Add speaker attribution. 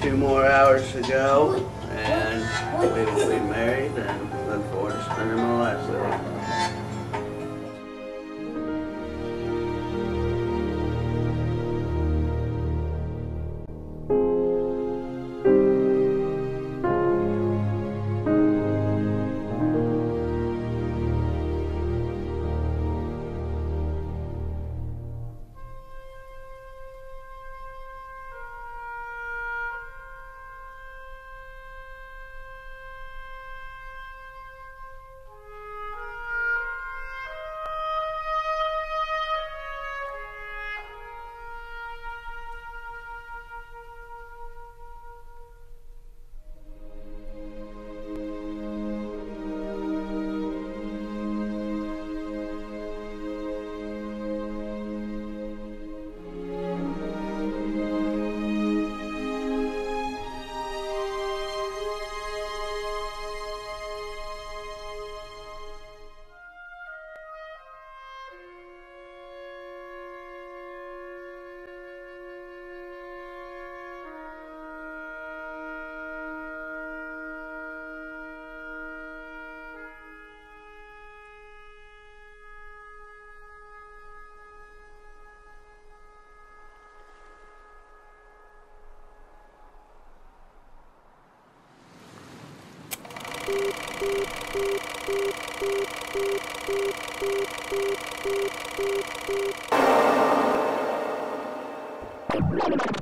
Speaker 1: two more hours to go, and we will be married and look forward to spending my life with you.
Speaker 2: Thank